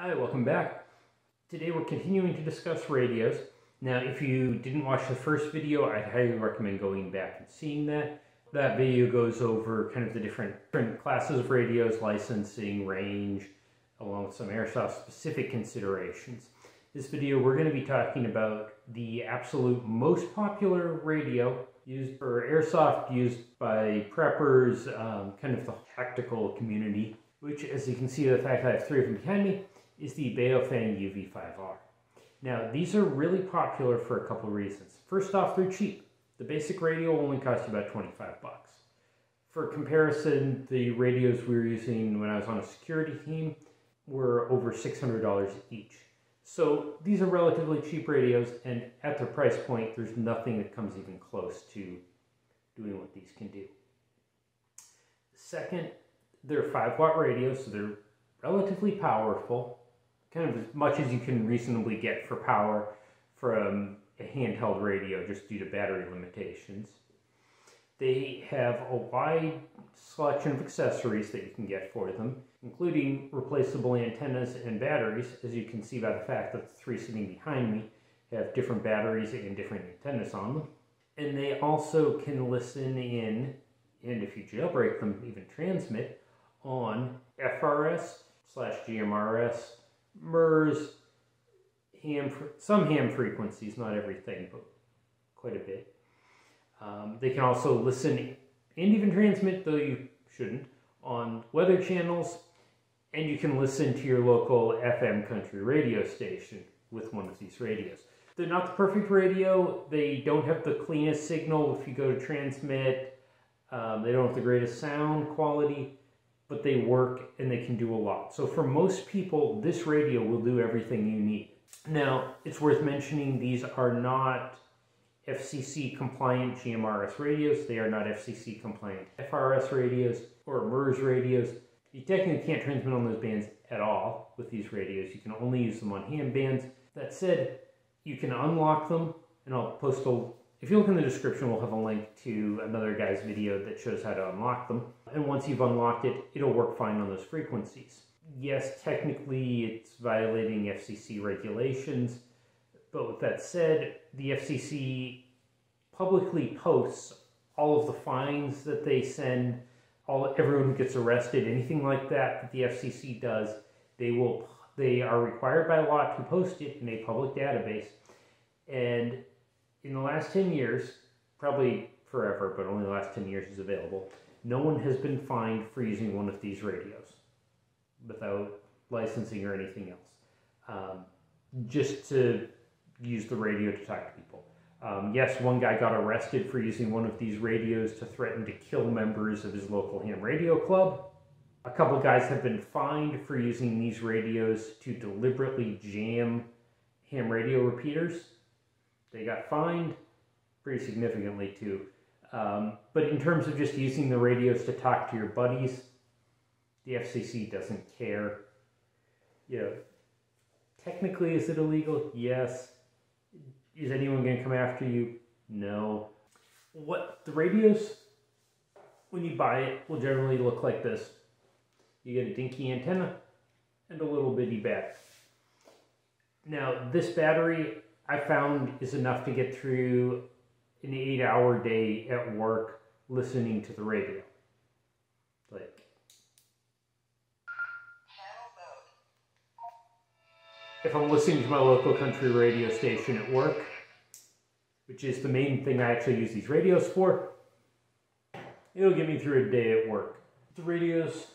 Hi, welcome back. Today we're continuing to discuss radios. Now, if you didn't watch the first video, I'd highly recommend going back and seeing that. That video goes over kind of the different, different classes of radios, licensing, range, along with some airsoft specific considerations. This video we're going to be talking about the absolute most popular radio used for airsoft, used by preppers, um, kind of the tactical community, which as you can see the fact that I have three of them behind me, is the Baofeng UV5R. Now, these are really popular for a couple of reasons. First off, they're cheap. The basic radio only costs you about 25 bucks. For comparison, the radios we were using when I was on a security team were over $600 each. So these are relatively cheap radios, and at their price point, there's nothing that comes even close to doing what these can do. Second, they're 5 watt radios, so they're relatively powerful kind of as much as you can reasonably get for power from a handheld radio just due to battery limitations. They have a wide selection of accessories that you can get for them, including replaceable antennas and batteries, as you can see by the fact that the three sitting behind me have different batteries and different antennas on them. And they also can listen in, and if you jailbreak them, even transmit on FRS slash GMRS MURS, ham, some ham frequencies, not everything, but quite a bit. Um, they can also listen and even transmit, though you shouldn't, on weather channels, and you can listen to your local FM country radio station with one of these radios. They're not the perfect radio. They don't have the cleanest signal if you go to transmit. Um, they don't have the greatest sound quality but they work and they can do a lot. So for most people, this radio will do everything you need. Now, it's worth mentioning these are not FCC compliant GMRS radios. They are not FCC compliant FRS radios or MURS radios. You technically can't transmit on those bands at all with these radios. You can only use them on ham bands. That said, you can unlock them, and I'll post a if you look in the description, we'll have a link to another guy's video that shows how to unlock them. And once you've unlocked it, it'll work fine on those frequencies. Yes, technically it's violating FCC regulations, but with that said, the FCC publicly posts all of the fines that they send, all everyone who gets arrested, anything like that that the FCC does, they will they are required by law to post it in a public database. And in the last 10 years, probably forever, but only the last 10 years is available, no one has been fined for using one of these radios without licensing or anything else. Um, just to use the radio to talk to people. Um, yes, one guy got arrested for using one of these radios to threaten to kill members of his local ham radio club. A couple guys have been fined for using these radios to deliberately jam ham radio repeaters. They got fined pretty significantly too. Um, but in terms of just using the radios to talk to your buddies, the FCC doesn't care. You know, technically, is it illegal? Yes. Is anyone going to come after you? No. What the radios, when you buy it, will generally look like this. You get a dinky antenna and a little bitty bat. Now, this battery I found is enough to get through an eight hour day at work listening to the radio. Like, if I'm listening to my local country radio station at work, which is the main thing I actually use these radios for, it'll get me through a day at work. The radios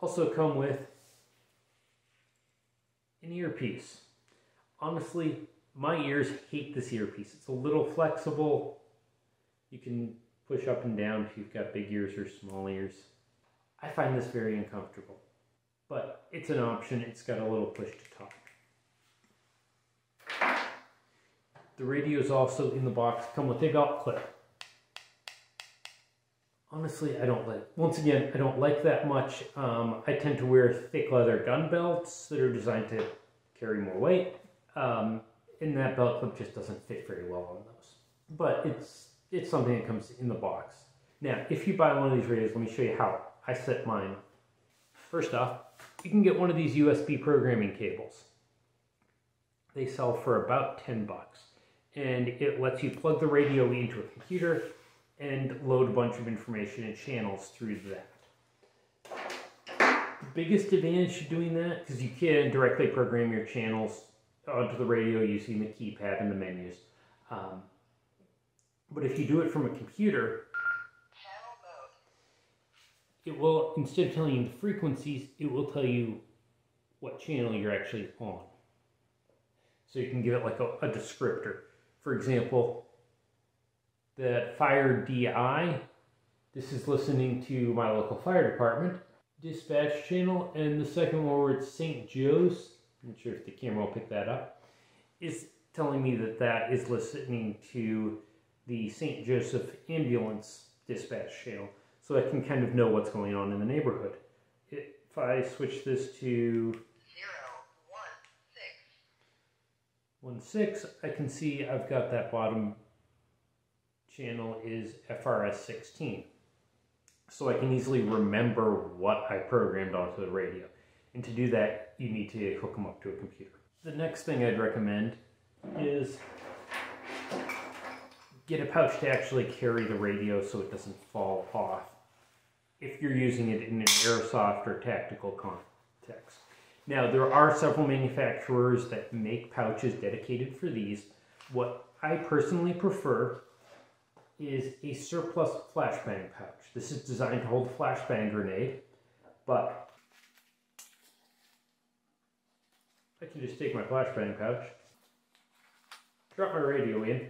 also come with an earpiece honestly, my ears hate this earpiece. It's a little flexible. You can push up and down if you've got big ears or small ears. I find this very uncomfortable, but it's an option. It's got a little push to talk. The radios also in the box come with a belt clip. Honestly, I don't like, once again, I don't like that much. Um, I tend to wear thick leather gun belts that are designed to carry more weight. Um, and that belt clip just doesn't fit very well on those. But it's it's something that comes in the box. Now, if you buy one of these radios, let me show you how I set mine. First off, you can get one of these USB programming cables. They sell for about 10 bucks. And it lets you plug the radio into a computer and load a bunch of information and channels through that. The biggest advantage to doing that, because you can directly program your channels onto the radio using the keypad and the menus. Um, but if you do it from a computer, it will, instead of telling you the frequencies, it will tell you what channel you're actually on. So you can give it like a, a descriptor. For example, that fire DI, this is listening to my local fire department dispatch channel, and the second one where it's St. Joe's, not sure if the camera will pick that up, is telling me that that is listening to the St. Joseph ambulance dispatch channel so I can kind of know what's going on in the neighborhood. If I switch this to Zero, one, six. 1 6, I can see I've got that bottom channel is FRS 16. So I can easily remember what I programmed onto the radio. And to do that, you need to hook them up to a computer. The next thing I'd recommend is get a pouch to actually carry the radio so it doesn't fall off if you're using it in an airsoft or tactical context. Now, there are several manufacturers that make pouches dedicated for these. What I personally prefer is a surplus flashbang pouch. This is designed to hold a flashbang grenade, but I can just take my flashbang pouch, drop my radio in,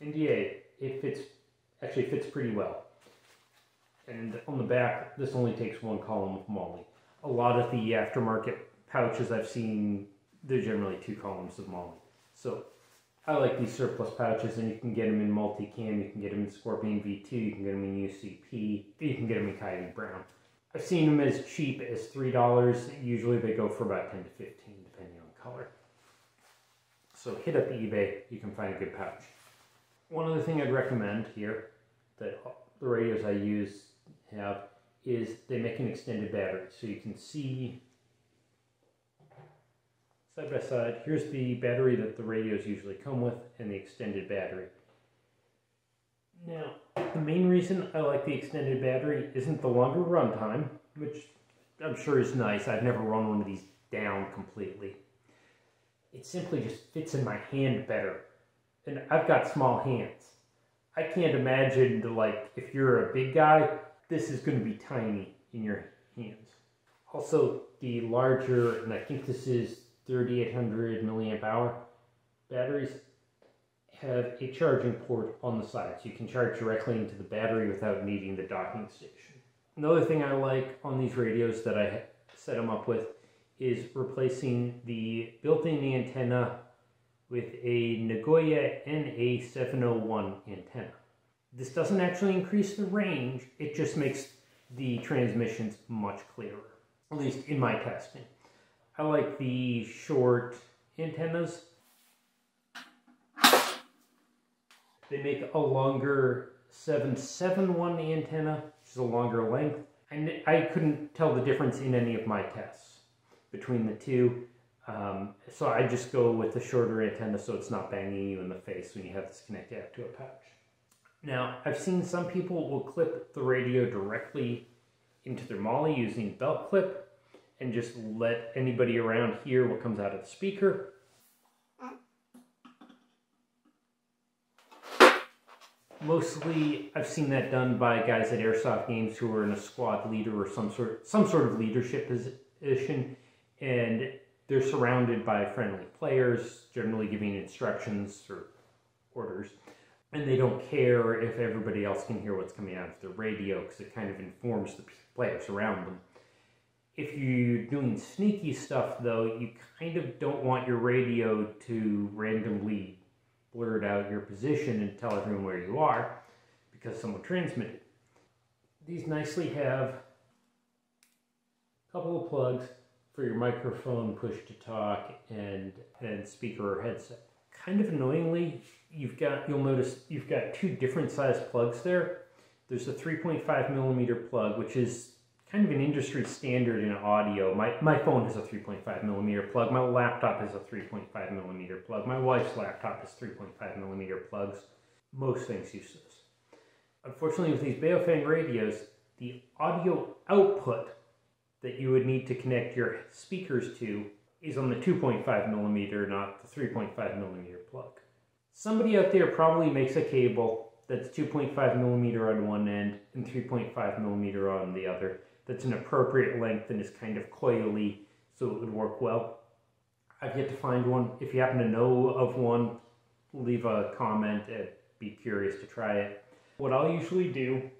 and yeah, it fits actually fits pretty well. And on the back, this only takes one column of MOLLE. A lot of the aftermarket pouches I've seen, they're generally two columns of MOLLE. So I like these surplus pouches, and you can get them in multicam, you can get them in Scorpion V2, you can get them in UCP, you can get them in Coyote Brown. I've seen them as cheap as $3. Usually they go for about 10 to 15 depending on color. So hit up eBay, you can find a good pouch. One other thing I'd recommend here that the radios I use have is they make an extended battery. So you can see side by side, here's the battery that the radios usually come with and the extended battery. Now, the main reason I like the extended battery isn't the longer runtime, which I'm sure is nice. I've never run one of these down completely. It simply just fits in my hand better. And I've got small hands. I can't imagine, like, if you're a big guy, this is going to be tiny in your hands. Also, the larger, and I think this is 3800 milliamp hour batteries, have a charging port on the side, so you can charge directly into the battery without needing the docking station. Another thing I like on these radios that I set them up with is replacing the built-in antenna with a Nagoya NA701 antenna. This doesn't actually increase the range, it just makes the transmissions much clearer, at least in my testing. I like the short antennas. They make a longer 771 antenna, which is a longer length. And I couldn't tell the difference in any of my tests between the two. Um, so I just go with the shorter antenna so it's not banging you in the face when you have this connected to a pouch. Now, I've seen some people will clip the radio directly into their MOLLE using belt clip and just let anybody around hear what comes out of the speaker. Mostly, I've seen that done by guys at Airsoft Games who are in a squad leader or some sort, some sort of leadership position, and they're surrounded by friendly players, generally giving instructions or orders, and they don't care if everybody else can hear what's coming out of the radio because it kind of informs the players around them. If you're doing sneaky stuff, though, you kind of don't want your radio to randomly blurt out your position and tell everyone where you are because someone transmitted. These nicely have a couple of plugs for your microphone, push to talk, and, and speaker or headset. Kind of annoyingly, you've got you'll notice you've got two different size plugs there. There's a 3.5 millimeter plug, which is kind of an industry standard in audio. My, my phone has a 3.5 millimeter plug. My laptop has a 3.5 millimeter plug. My wife's laptop has 3.5 millimeter plugs. Most things use those. Unfortunately, with these Baofeng radios, the audio output that you would need to connect your speakers to is on the 2.5 millimeter, not the 3.5 millimeter plug. Somebody out there probably makes a cable that's 2.5 millimeter on one end and 3.5 millimeter on the other that's an appropriate length and is kind of coily so it would work well. I've yet to find one. If you happen to know of one, leave a comment and be curious to try it. What I'll usually do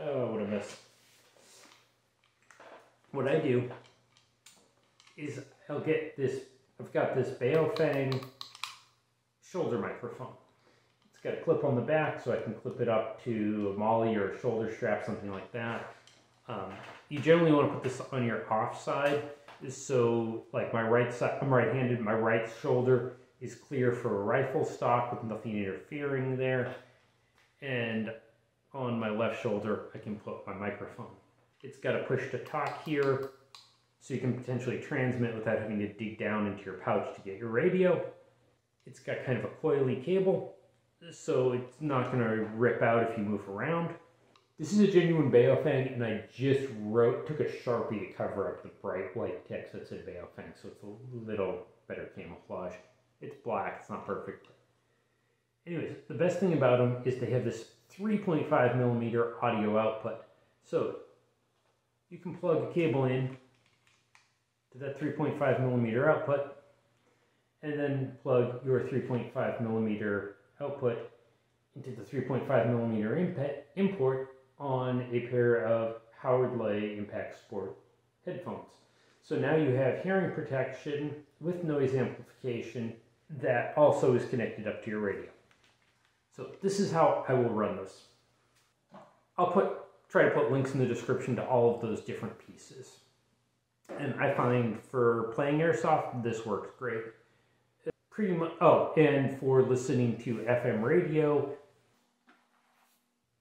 Oh, what a mess. What I do is I'll get this, I've got this Baofeng shoulder microphone. It's got a clip on the back so I can clip it up to a MOLLE or a shoulder strap, something like that. Um, you generally want to put this on your off side so like my right side, I'm right-handed, my right shoulder is clear for a rifle stock with nothing interfering there. And on my left shoulder, I can put my microphone. It's got a push to talk here, so you can potentially transmit without having to dig down into your pouch to get your radio. It's got kind of a coily cable, so it's not going to rip out if you move around. This is a genuine Baofeng, and I just wrote, took a Sharpie to cover up the bright white text that said Baofeng, so it's a little better camouflage. It's black, it's not perfect. Anyways, the best thing about them is they have this 3.5 millimeter audio output. So you can plug a cable in to that 3.5 millimeter output and then plug your 3.5 millimeter output into the 3.5 millimeter import on a pair of Howard Leigh Impact Sport headphones. So now you have hearing protection with noise amplification that also is connected up to your radio. So this is how I will run this. I'll put try to put links in the description to all of those different pieces. And I find for playing airsoft, this works great. Pretty much. Oh, and for listening to FM radio,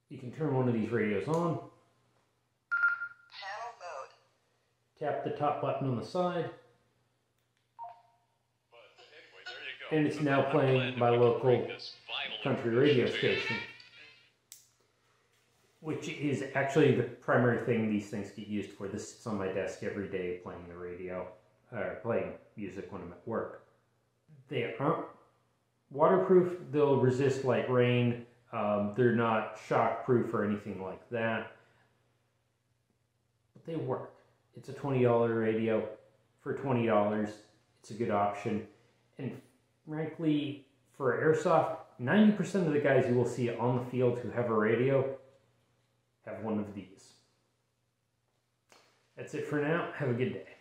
you can turn one of these radios on. Panel mode. Tap the top button on the side. and it's now playing my local country radio station, which is actually the primary thing these things get used for. This sits on my desk every day playing the radio, or playing music when I'm at work. They aren't waterproof, they'll resist light rain, um, they're not shock proof or anything like that, but they work. It's a $20 radio. For $20, it's a good option. And frankly, for airsoft, 90% of the guys you will see on the field who have a radio have one of these. That's it for now. Have a good day.